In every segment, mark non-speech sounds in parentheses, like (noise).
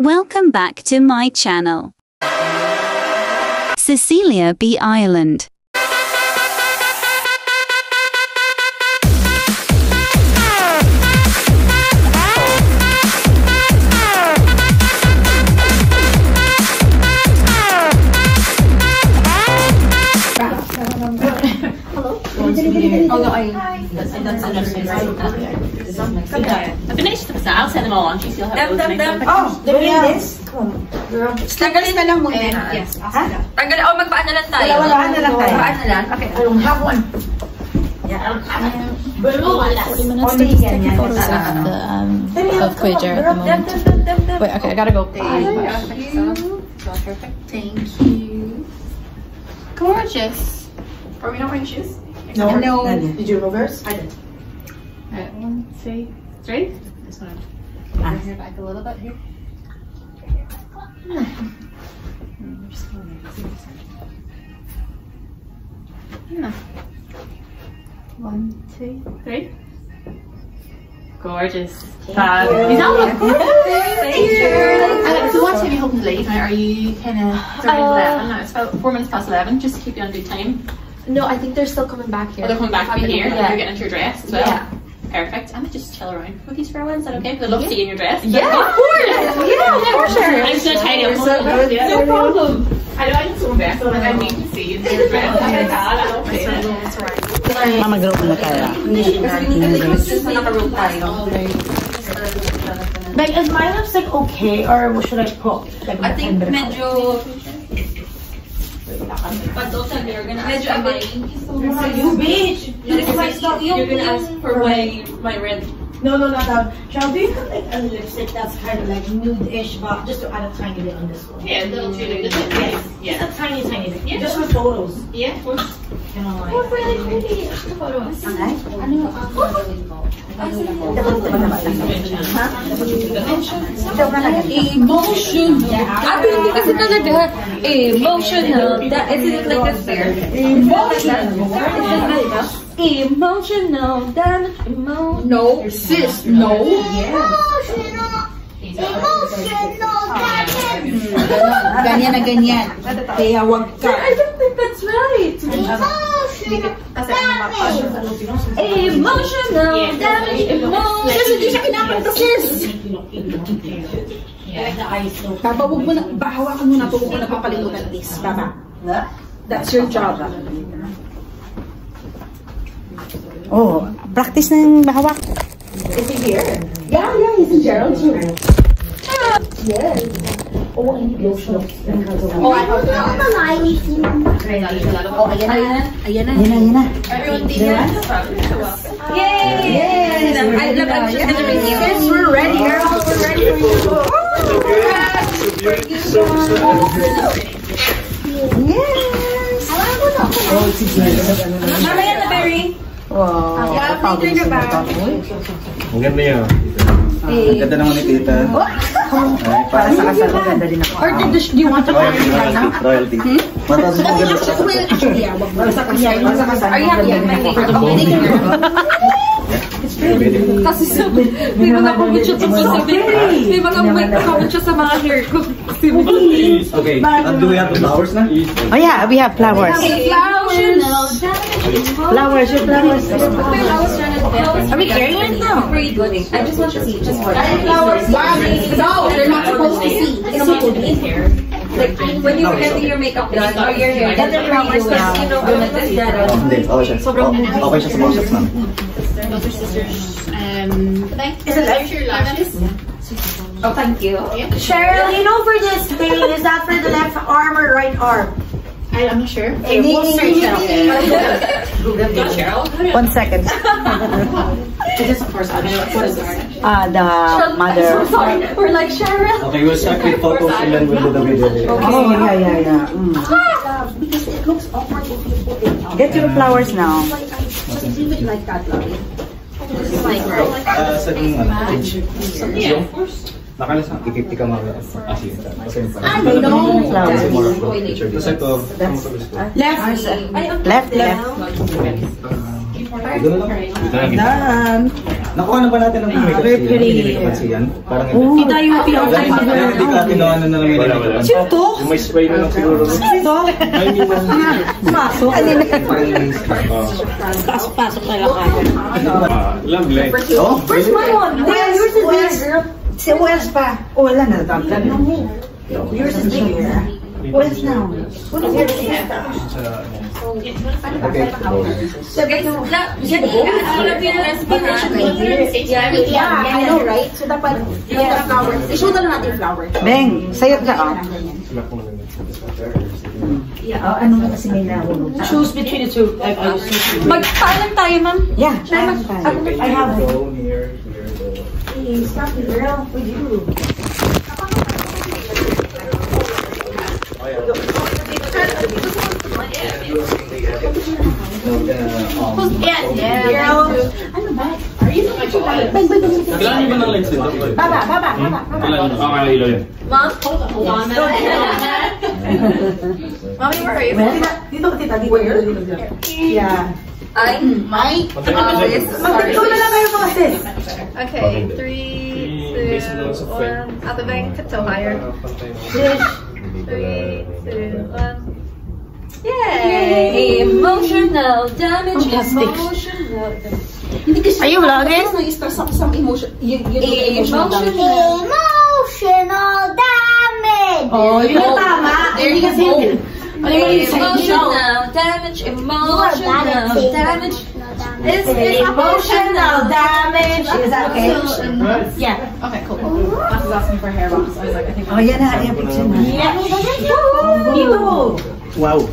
Welcome back to my channel. Cecilia B. Ireland. Oh no, I. That's, that's understood. I finished the pasal. I'll send them all on. She's still have those next one. Oh, doing this? Tanggalin na lang muna. Yes. Ha? Tanggalin. Oh, magpaan na lang tayo. Wala, wala na lang tayo. Magpaan na lang. Okay. I don't have one. Only yan, yan. the um of Quager at the moment. Wait, okay, I gotta go. Thank you. Gorgeous. Are we not wearing shoes? No. No. Did you reverse? I did. Alright, one, two, three. Just want to bring her back a little bit here. Just gonna make this easier. Yeah. One, two, three. Gorgeous. Fab. You don't look good. Thank you. Uh, so what time are you hoping to leave? Now, are you kind of around 11? No, it's about four minutes past 11, just to keep you on good time. No, I think they're still coming back here. Oh, they're coming back to be here. Yeah. You're getting into your dress as well. Yeah. Perfect. I'm gonna just chill around with these for a while. Is that okay? Because I'd love to see you in your dress. Yeah, of course. (laughs) Yeah, for sure. I'm so tiny. I'm so good. Yeah, no problem. I know I'm so best, but I need to see you in your dress. Oh my god, I don't see it. Mama, group na kaya. Just na naka-roll. Like, is my lipstick okay, or should I put like I think under- medyo... Medyo abay. You bitch! You're gonna ask for my, my red. No, no, not that. Shall do you have like a lipstick that's kind of like nude-ish, but just to add a tiny bit on this one? Yeah, a little two, little Yes. Yeah. Just a tiny, tiny bit. Yeah. Just for photos. Yeah, of. You know, uh, like. Oh, really pretty. Photos. Emotional. Ate, hindi kasi talaga. Emotional. That, is it like this there? Emotional. Emotional. Damage. Emo. No, sis, no. Ganyan na ganyan. Kaya wag ka. That's right. Emotional. Damage. Emotional. Sis, hindi siya kinakanta, sis. Baba, huwag mo na, ba, hawakan mo na ito, huwag mo na papalimutan, please. Baba. That's your job. Oh, practice yung bahawak. Is he here? Yeah, yeah, he's in Gerald's room. Yes. Oh, and he goes Oh, I not. Oh, ayan na. Ayan na. Yan na, yan na. Everyone, dance. Yay! Yes! I love it. You. Yes, we're ready, girls. We're ready for you. Mamaya na, Berry. Wow. Yeah, later na ba? Ang ganda yun. Ang ganda naman ni tita. Ay, Para sa kasal ko, ganda din ako. Or did do you want to royalty, royalty, royalty. Mataas mo ganda sa kasal. Wag sa kanya. Para sa kasal. Are you happy? My makeup. Kasi sa, may mga siya sa. May mga may comment siya sa mga hair ko. Okay, uh, do we have the flowers na? Oh yeah, we have flowers. Flowers, your flowers. Are we carrying it now? I just want to see. Just for Flowers. No, they're not supposed to see. It's supposed to be here. Like, when you were getting your makeup done or your hair, get the flowers because you know, done. Oh. Okay siya. Oh, okay siya sa mga shots, ma'am. Those are sisters. Um, Is it like your lashes? Oh, thank you. Cheryl, you know for this thing, is that for the left arm or right arm? I, I'm not sure. Okay, we'll search it (laughs) Not Cheryl. One second. It is, of course, I know what is it. Ah, the mother. Sorry, we're like Sharon. Okay, we'll start with photos and then we'll do the video later. Oh, yeah, yeah, yeah. Mm. Get your flowers now. Just leave it like that, Lovey. Ah, sa yung ano, page. Yeah, of course. Nakalas na, i-50 ka mga kasi yun. Kasi yung I know. Flowers. Kasi more of a picture. Kasi ito, Left. Left, left. Ito na lang. Done. Nakuha na ba natin ng makeup very siya? pretty. Hindi makeup siya. Parang Hindi tayo pinaka Dahil hindi ka tinawanan na lang yung makeup. Sino to? Yung may spray na lang siguro. Sino to? Ay, hindi mo. Pumasok. Kanina. Parang Pasok na lang ako. Lovely. Oh, Where's my one? Well, yours is bigger. Si Wells pa. Oh, wala na. Yours is bigger. Wells now. What is yours? Okay. So guys, na, yan, alam niyo yung recipe natin. Yeah, I know, right? So dapat, yeah, flowers. I-show na lang natin flowers. Beng, sayot ka. Oh. Oh, ano na kasi may nahulog. Choose between the two. I, I choose. Magpaalam tayo, ma'am. Yeah, tama tayo. I have it. Go here, here, go. Hey, stop it, girl. With you. Girl. Ano ba? Are you Bang, Kailangan niyo ba ng lights dito? Baba, baba, baba, baba. Kailangan niyo. Okay, ilaw yun. Mom, hold on, hold on. Mommy, where are you? Dito ka tita, dito. Yeah. I, my, this, sorry. Ikaw na lang kayo mga sis. Okay, three, two, one. Ate Beng, tiptoe higher. Three, two, one. Yay! Eh, emotional damage, emotional damage. Are you vlogging? Some emotion. You, you Emotional. Emotional damage. Oh, yun ang oh. tama. Hindi you kasi go. yun. Ano yung Emotional damage, emotional damage. It's Emotional damage. Is that okay? Yeah. Okay, cool. Max is asking for hair box. I was like, I think. Oh, yan (laughs) na. Ayan, picture na. Dito. Wow.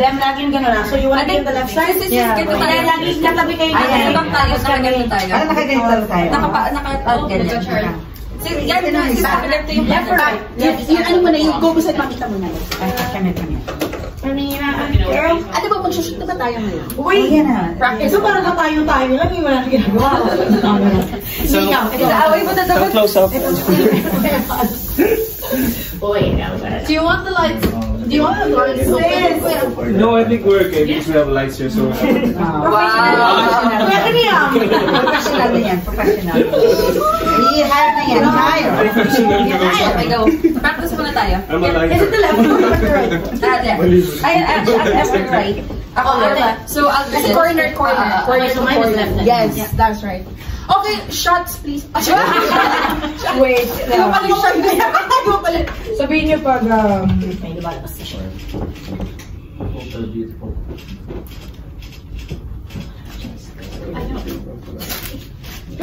Dem, laging gano'n lang. Ah. So you want to be on the left side? Yeah. Ganito tayo. Kaya laging katabi kayo Ay, na ano bang tayo? Nakaganito tayo. Ano nakaganito lang tayo? Nakapa, naka, oh, ganyan. Sige, yan na. Isa, left yung Left or right? Yung, ano mo na, yung go beside makita mo na. Ay, kami, kami. Girl, ano ba, mag-shoot na ba tayo ngayon? Oh, yan na. Practice. So parang katayo-tayo lang, yung wala na ginagawa. (laughs) So, Away mo na dapat. close up. (laughs) Do you want the lights? Do you want the lights open? No, I think we're okay because we have lights here. So, Wow. Pwede niya. (laughs) Professional na yan. Professional. I-hire na yan. Hire. Okay, go. Practice muna tayo. I'm a lighter. Is it the left right? There. Actually, I'm left and right. Ako left. So, I'll Kasi corner, corner. Corner, so mine is left. Yes, that's right. Okay, shots please. (laughs) Wait. Yung pala yung shirt na yan. Pala. Sabihin niyo pag, um, may lumalabas na siya. Wait, ano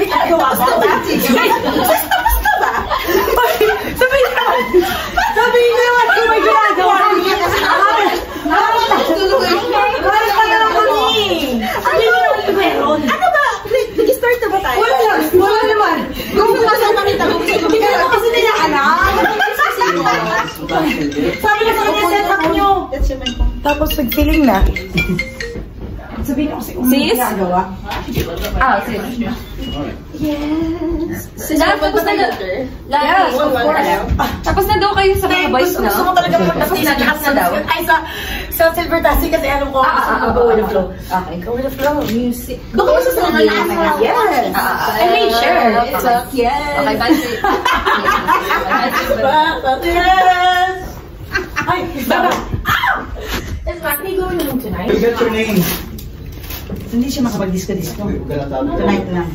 gawa ko? Wait, tapos na ba? Sabihin naman. Sabihin naman kung may ginagawa niya. Wala pa naman kami. Sabihin mo naman kung meron. Ano ba? Nag-start na ba tayo? Wala lang. Wala naman. Kung sa kami tanong. Hindi ka naman kasi nila alam. Sabi na sa kanya, set up nyo. Tapos pag-feeling na. Sabihin ko kasi kung may ginagawa. Ah, sige. Yes. Lahat tapos na daw. Lahat. of course. Tapos na daw kayo sa mga boys gusto, na. gusto ko talaga mag-tapos na lahat na daw. Ay, sa, sa Silver Tassi kasi alam ko Ah, ah, ah, go with the flow. Okay. Go with the flow. Music. Doon ko sa mga Yes. Ah, I made sure. It's a yes. Okay, bye. Yes. Ay, baba. Ow! Is Matney going home tonight? You got your name. Hindi siya makapag-disco-disco. Tonight lang.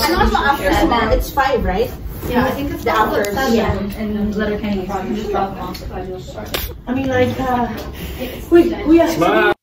Ano mas ma after sila? It's five, right? Yeah, I think it's the after. Yeah. And Letterkenny. I mean, like, uh, wait, kuya. Smile.